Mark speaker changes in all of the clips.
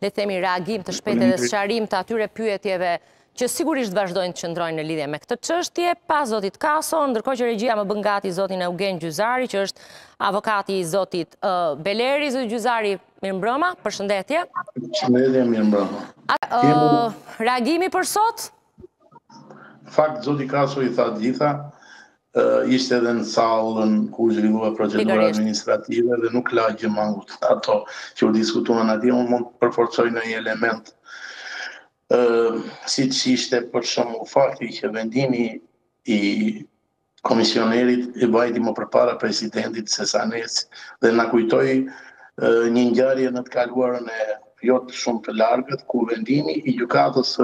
Speaker 1: le të themi, reagim të shpejtë dhe sqarim të atyre pyetjeve që sigurisht vazhdojnë të qëndrojnë në lidhje me këtë çështje, pas zotit Kaso, ndërkohë që regjia më bën gati zotin Eugen Gjyzari, që është avokati i zotit Beleri, zoti Gjyzari, mirëmbrëma,
Speaker 2: përshëndetje. Përshëndetje, mirëmbrëma.
Speaker 1: Reagimi për sot?
Speaker 2: Fakt, zoti Kaso i tha gjitha, ishte edhe në sallën ku u zhvillua procedura administrative dhe nuk la gjë mangut nga ato që u diskutuan atje, unë mund të përforcoj ndonjë element siç ishte për shembull fakti që vendimi i komisionerit i vajti më përpara presidentit sesa nesh dhe na kujtoi një ngjarje në të kaluarën e jo shumë të largët ku vendimi i gjykatës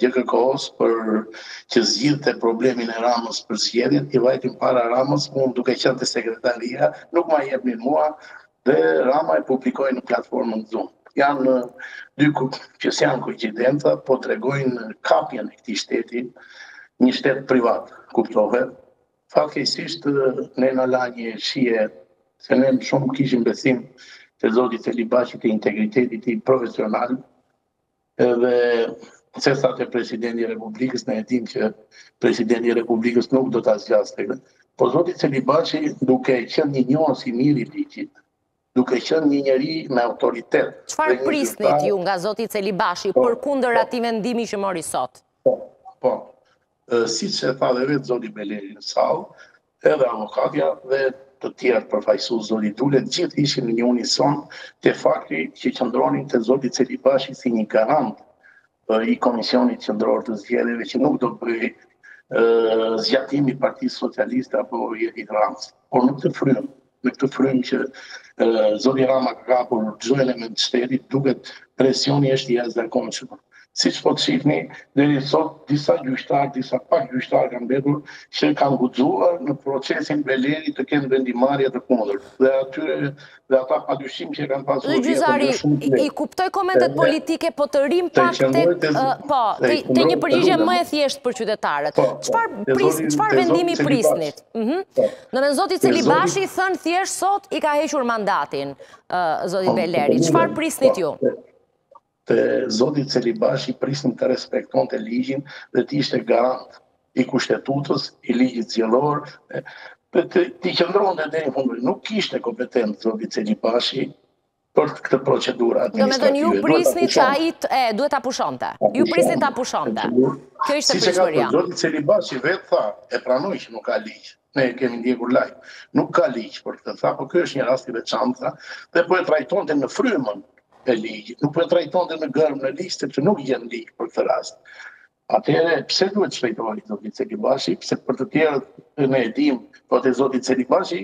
Speaker 2: gjithë kohës për që zgjidhte problemin e Ramës për zgjedhjet, i vajti më para Ramës, unë duke qenë te sekretaria, nuk ma jepnin mua, dhe Rama e publikoi në platformën Zoom. Janë dy ku, që s'janë koinçidenca, po tregojnë kapjen e këtij shteti, një shtet privat, kuptohet. Fatkeqësisht, ne na la një shije, se ne më shumë kishim besim te zoti Celibashi te integriteti i tij profesional, Edhe sesa te presidenti i Republikës, ne e dimë që presidenti i Republikës nuk do ta zgjaste këtë, po zoti Celibashi duke qenë një njohës i mirë i ligjit, duke qenë një njeri me autoritet.
Speaker 1: Çfarë prisnit ju nga zoti Celibashi po, përkundër po. atij vendimi që mori sot?
Speaker 2: Po, po. Siç e tha dhe vetë zoti Beleri në sallë, edhe avokatja dhe të tjerë përfaqësues, zoti Dule, të gjithë ishin në një unison te fakti që qëndronin te zoti Celibashi si një garant i Komisionit Qendror të Zgjedhjeve që nuk do të bëhej zgjatim i Partisë Socialiste apo Edi Ramës, por nuk të frymë me këtë frym që zoti Rama ka kapur çdo element të shtetit, duket presioni është i jashtëzakonshëm. Siç po e shihni, deri sot disa gjyqtarë, disa pak gjyqtarë kanë mbetur që kanë guxuar në procesin Beleri të kenë vendimmarrje të kundër. Dhe atyre dhe ata padyshim që kanë pasur
Speaker 1: një gjyqtar. I kuptoj komentet politike, po të rrimë pak tek po, te një përgjigje më e thjeshtë për qytetarët. Po, po. Çfarë çfarë vendimi prisnit? Mhm. Po. Në vend zoti Celibashi, thënë thjesht sot, i ka hequr mandatin, zotit po, Beleri. Çfarë po, prisnit ju?
Speaker 2: Te zoti Celibashi prisnim të respektonte ligjin dhe të ishte garant i kushtetutës, i ligjit zgjedhor, dhe t'i qëndronte deri në fund. Nuk ishte kompetent zoti Celibashi, për këtë procedurë administrative.
Speaker 1: Domethënë ju prisni që ai të e, duhet ta pushonte. Ju prisni ta pushonte. Kjo ishte
Speaker 2: pritshmëria. Siç ka thënë zoti Celibashi vetë, tha, e pranoj që nuk ka ligj. Ne e kemi ndjekur live. Nuk ka ligj për këtë tha, po kjo është një rast i veçantë, dhe po e trajtonte në frymën e ligjit. Nuk po e trajtonte në gërmën e ligjit, sepse nuk gjen ligj për këtë rast. Atëherë pse duhet të shpejtohej zoti Celibashi, pse për të tjerët ne e dimë, po te zoti Celibashi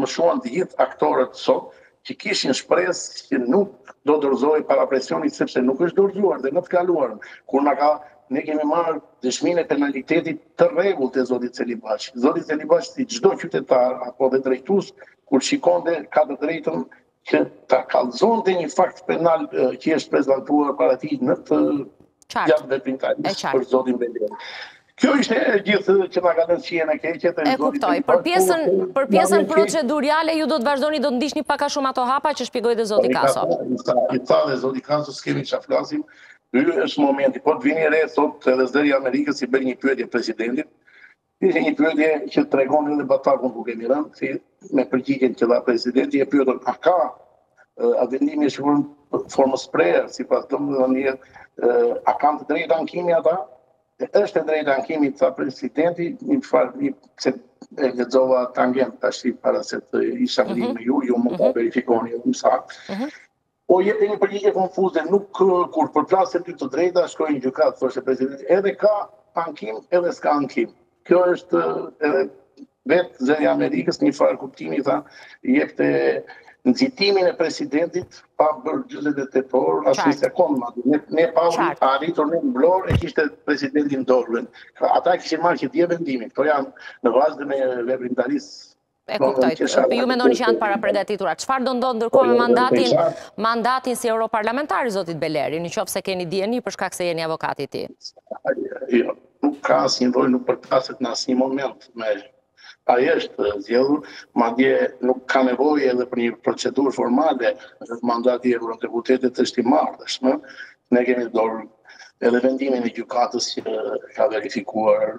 Speaker 2: mëshuan të gjithë aktorët sot që kishin shpresë që nuk do dorëzohej para presionit sepse nuk është dorëzuar dhe në të kaluarën kur na ka ne kemi marrë dëshminë e penalitetit të rregullt te zoti Celibashi. Zoti Celibashi si çdo qytetar apo dhe drejtues kur shikonte ka të drejtën që ta kallëzonte një fakt penal që është prezantuar para tij në të janë dhe pintalis për zotin Beleri. Kjo ishte e gjithë që nga kalën si e në keqe të
Speaker 1: e kuptoj. Për pjesën, për pjesën proceduriale, ju do të vazhdoni, do të ndiqni pak a shumë ato hapa që shpjegoi dhe zoti Kaso.
Speaker 2: I tha dhe zoti Kaso, s'kemi ça flasim, Ky është momenti, po të vini re, sot edhe Zëri i Amerikës i bëri një pyetje presidentit, Ishte një pyetje që tregon edhe batakun ku kemi rënë, si me përgjigjen që dha presidenti e pyetën a ka a vendimi është shkruar në formë të prerë, sipas domethënë a kanë të drejtë ankimi ata? E është e drejtë ankimi, tha presidenti, një farë, një, se e lexova tangent ashtu para se të isha me mhm. me ju, ju më po mhm. verifikoni, ju më sa. Mhm. Po jep një përgjigje konfuze, nuk kur përplasen dy të drejta, shkojnë në gjykatë, thoshte presidenti. Edhe ka ankim, edhe s'ka ankim. Kjo është edhe vetë Zëri i Amerikës një farë kuptimi, tha, jepte nxitimin e presidentit, pa bërë 48 orë, asnjë sekondë, ma, ne, ne pa arritur në mblorë, e kishte presidenti në dorë. Ata kishin marrë që dje vendimin, këto janë në vazhdën e veprimtarisë
Speaker 1: E kuptoj. Ju mendoni që janë të parapërgatitura. Çfarë do ndodhë ndërkohë me mandatin, mandatin si europarlamentar i zotit Beleri, në qoftë se keni dijeni për shkak se jeni avokati i tij?
Speaker 2: Jo, nuk ka asnjë lloj, nuk përplaset në asnjë moment me, ai është zjedhur, madje nuk ka nevojë edhe për një procedurë formale, dhe mandati i eurodeputetit është i marrë, tashmë, ne kemi në dorë edhe vendimin e gjykatës që ka verifikuar